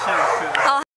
好。